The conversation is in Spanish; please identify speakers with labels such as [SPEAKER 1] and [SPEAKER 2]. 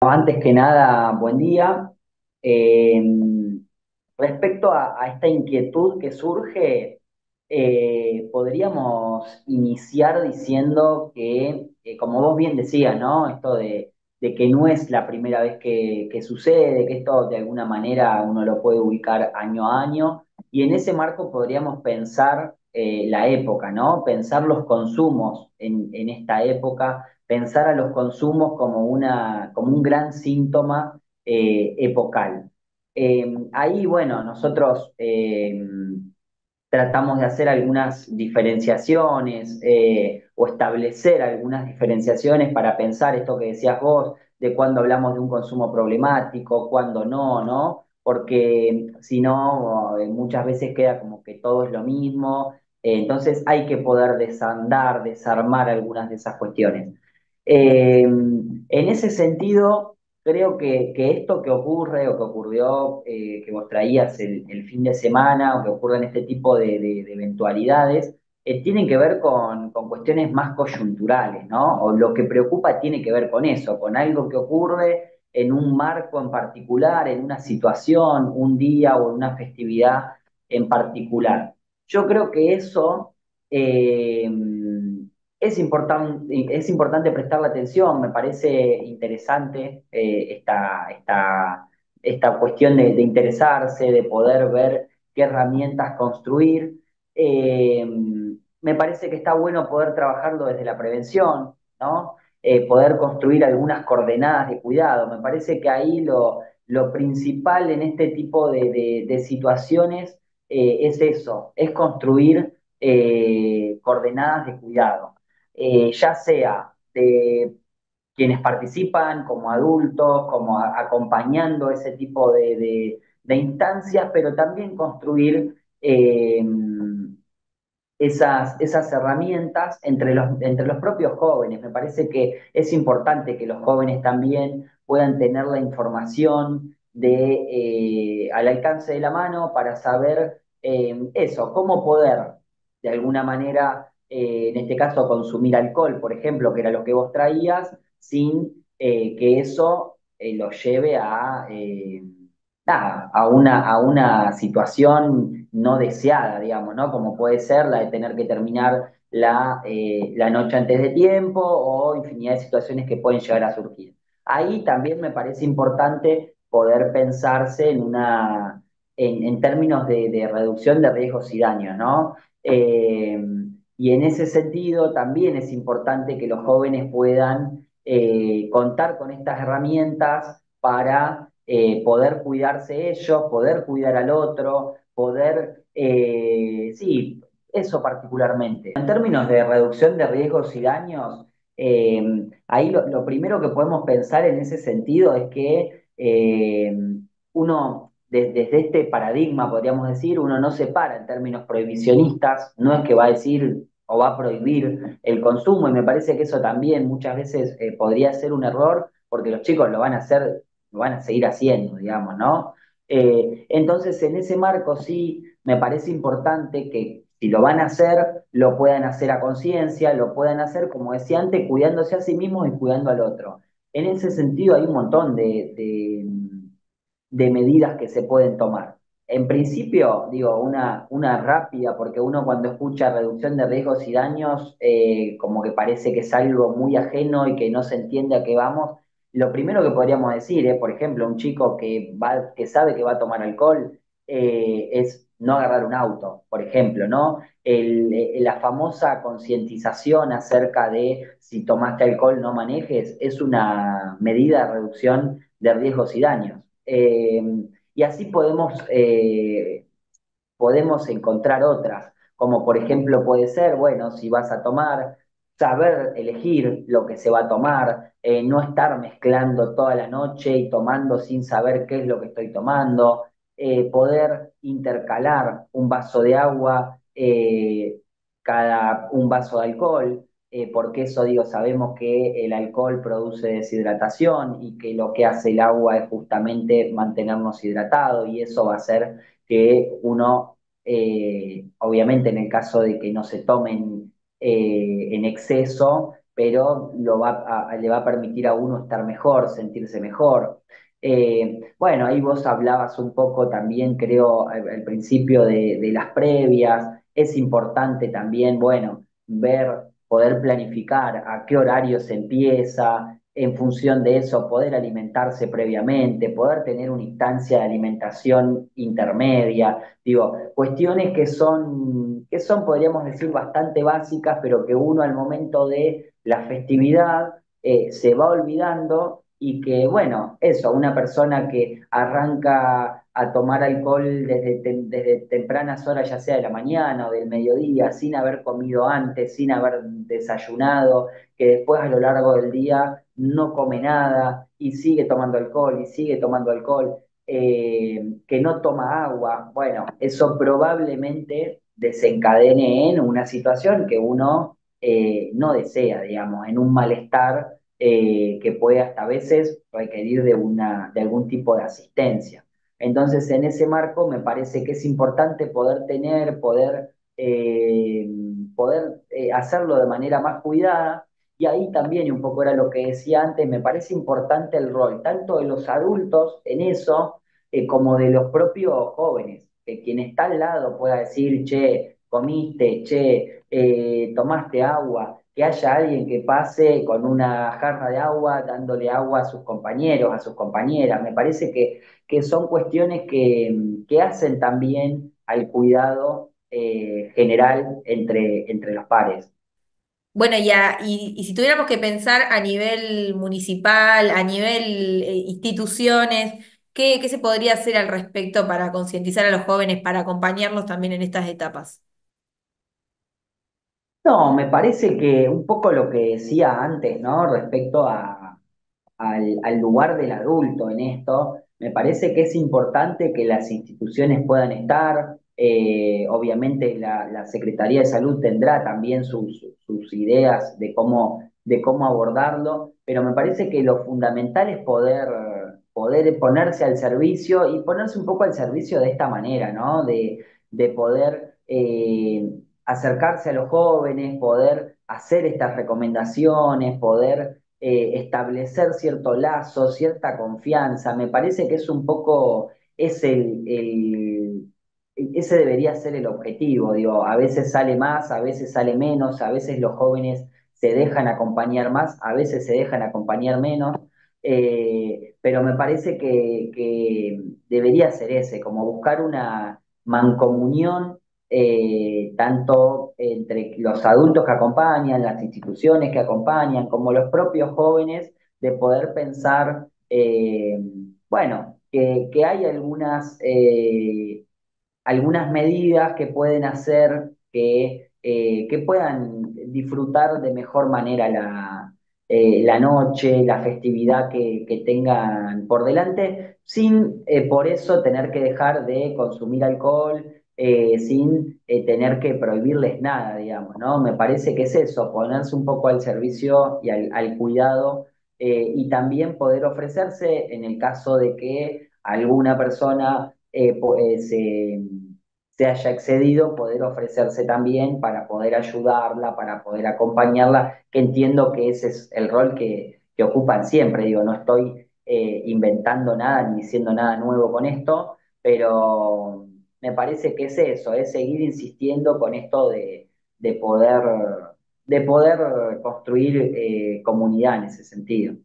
[SPEAKER 1] Antes que nada, buen día. Eh, respecto a, esta inquietud que surge, eh, podríamos iniciar diciendo que, eh, como vos bien decías, ¿no? Esto de, que no es la primera vez que, que sucede, que esto de alguna manera uno lo puede ubicar año a año, y en ese marco podríamos pensar la época, ¿no? Pensar los consumos en esta época, pensar a los consumos como una, como un gran síntoma eh, epocal. Eh, ahí, bueno, nosotros eh, tratamos de hacer algunas diferenciaciones eh, o establecer algunas diferenciaciones para pensar esto que decías vos, de cuándo hablamos de un consumo problemático, cuándo no, ¿no? Porque si no, eh, muchas veces queda como que todo es lo mismo. Entonces hay que poder desandar, desarmar algunas de esas cuestiones. Eh, en ese sentido, creo que, que esto que ocurre o que ocurrió, eh, que vos traías el, fin de semana o que ocurren este tipo de, de- de eventualidades, eh, tienen que ver con, con cuestiones más coyunturales, ¿no? O lo que preocupa tiene que ver con eso, con algo que ocurre en un marco en particular, en una situación, un día o una festividad en particular. Yo creo que eso... eh, es importan- es importante prestarle atención, me parece interesante eh, esta, esta, esta cuestión de, interesarse, de poder ver qué herramientas construir. Eh, me parece que está bueno poder trabajarlo desde la prevención, ¿no? Eh, poder construir algunas coordenadas de cuidado. Me parece que ahí lo, lo principal en este tipo de, de- situaciones es eso, es construir coordenadas de cuidado eh, ya sea de quienes participan como adultos, como acompañando ese tipo de, de- instancias, pero también construir eh, esas, esas herramientas entre los, entre los propios jóvenes. Me parece que es importante que los jóvenes también puedan tener la información de, eh, al alcance de la mano para saber eh, eso, cómo poder de alguna manera, eh, en este caso, consumir alcohol, por ejemplo, que era lo que vos traías, sin eh, que eso eh, lo lleve a... a una, a una situación no deseada, digamos, ¿no? Como puede ser la de tener que terminar la, la noche antes de tiempo o infinidad de situaciones que pueden llegar a surgir. Ahí también me parece importante poder pensarse en una, en, términos de, reducción de riesgos y daños, ¿no? Y en ese sentido también es importante que los jóvenes puedan eh, contar con estas herramientas para eh, poder cuidarse ellos, poder cuidar al otro, poder, eh, sí, eso particularmente. En términos de reducción de riesgos y daños, eh, ahí lo, primero que podemos pensar en ese sentido es que eh, uno, de- desde este paradigma, podríamos decir, uno no se para en términos prohibicionistas, no es que va a decir o va a prohibir el consumo, y me parece que eso también muchas veces eh, podría ser un error, porque los chicos lo van a hacer lo van a seguir haciendo, digamos, ¿no? Eh, entonces, en ese marco sí me parece importante que si lo van a hacer, lo puedan hacer a conciencia, lo puedan hacer, como decía antes, cuidándose a sí mismos y cuidando al otro. En ese sentido hay un montón de, de medidas que se pueden tomar. En principio, digo, una, una rápida, porque uno cuando escucha reducción de riesgos y daños, eh, como que parece que es algo muy ajeno y que no se entiende a qué vamos. Lo primero que podríamos decir por ejemplo, un chico que, va, que sabe que va a tomar alcohol, eh, es no agarrar un auto, por ejemplo, ¿no? Eh, la famosa concientización acerca de si tomaste alcohol no manejes es una medida de reducción de riesgos y daños. Eh, y así podemos, eh, podemos encontrar otras, como por ejemplo puede ser, bueno, si vas a tomar, saber elegir lo que se va a tomar, eh, no estar mezclando toda la noche y tomando sin saber qué es lo que estoy tomando, poder intercalar un vaso de agua, cada un vaso de alcohol, eh, porque eso digo, sabemos que el alcohol produce deshidratación y que lo que hace el agua es justamente mantenernos hidratados y eso va a hacer que uno, eh, obviamente en el caso de que no se tomen eh, en exceso, pero lo va le va a permitir a uno estar mejor, sentirse mejor. Bueno, ahí vos hablabas un poco también, creo, al, principio de las previas. Es importante también, bueno, ver, poder planificar a qué horario se empieza, en función de eso, poder alimentarse previamente, poder tener una instancia de alimentación intermedia, digo, cuestiones que son, que son, podríamos decir, bastante básicas, pero que uno al momento de la festividad eh, se va olvidando y que, bueno, eso, una persona que arranca a tomar alcohol desde, desde tempranas horas, ya sea de la mañana o del mediodía, sin haber comido antes, sin haber desayunado, que después a lo largo del día no come nada y sigue tomando alcohol y sigue tomando alcohol, eh, que no toma agua, bueno, eso probablemente desencadene en una situación que uno eh, no desea, digamos, en un malestar eh, que puede hasta a veces requerir de, una, de algún tipo de asistencia. Entonces, en ese marco me parece que es importante poder tener, poder, eh, poder eh, hacerlo de manera más cuidada. Y ahí también, un poco era lo que decía antes, me parece importante el rol, tanto de los adultos en eso, eh, como de los propios jóvenes, que quien está al lado pueda decir, che, comiste, che, tomaste agua, que haya alguien que pase con una jarra de agua dándole agua a sus compañeros, a sus compañeras. Me parece que, que son cuestiones que, que hacen también al cuidado eh, general entre, entre los pares.
[SPEAKER 2] Bueno, ya, y, si tuviéramos que pensar a nivel municipal, a nivel eh, instituciones, ¿qué, qué se podría hacer al respecto para concientizar a los jóvenes, para acompañarlos también en estas etapas?
[SPEAKER 1] No, me parece que un poco lo que decía antes, ¿no? Respecto a, al, lugar del adulto en esto. Me parece que es importante que las instituciones puedan estar. eh, obviamente la, Secretaría de Salud tendrá también sus, ideas de cómo, de cómo abordarlo, pero me parece que lo fundamental es poder, poder ponerse al servicio y ponerse un poco al servicio de esta manera, ¿no? De, de poder eh, acercarse a los jóvenes, poder hacer estas recomendaciones, poder eh, establecer cierto lazo, cierta confianza. Me parece que es un poco, es el, ese debería ser el objetivo. Digo, a veces sale más, a veces sale menos, a veces los jóvenes se dejan acompañar más, a veces se dejan acompañar menos. eh, pero me parece que debería ser ese, como buscar una mancomunión eh, tanto entre los adultos que acompañan, las instituciones que acompañan, como los propios jóvenes, de poder pensar, eh, bueno, que, que hay algunas, eh, algunas medidas que pueden hacer que, que puedan disfrutar de mejor manera la, la noche, la festividad que, que tengan por delante, sin por eso tener que dejar de consumir alcohol, eh, sin eh, tener que prohibirles nada, digamos, ¿no? Me parece que es eso, ponerse un poco al servicio y al, cuidado eh, y también poder ofrecerse en el caso de que alguna persona se, se haya excedido, poder ofrecerse también para poder ayudarla, para poder acompañarla, que entiendo que ese es el rol que, que ocupan siempre. Digo, no estoy inventando nada ni diciendo nada nuevo con esto, pero me parece que es eso, es seguir insistiendo con esto de, de poder, de poder construir eh, comunidad en ese sentido.